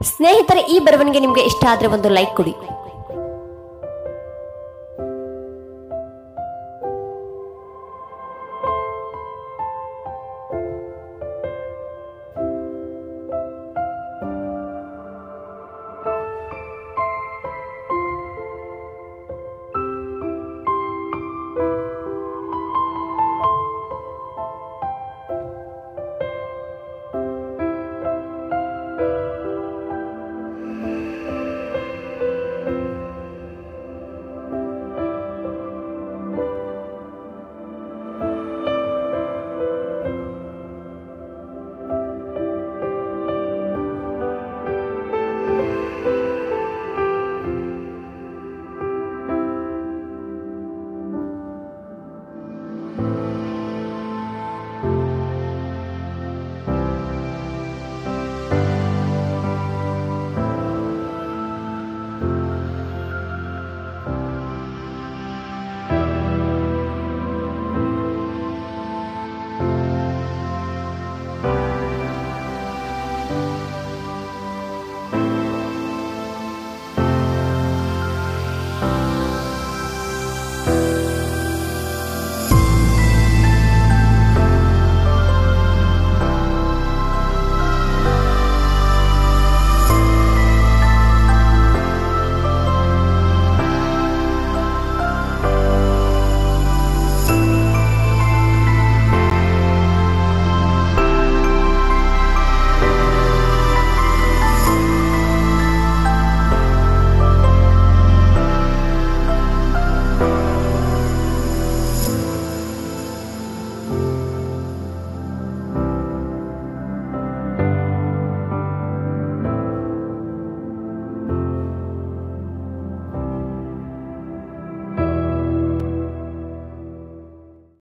ಸ್ನೇಹಿತರೆ ಈ ಬರವಣಿಗೆ ನಿಮಗೆ ಇಷ್ಟ ಆದರೆ ಒಂದು ಲೈಕ್ ಕೊಡಿ.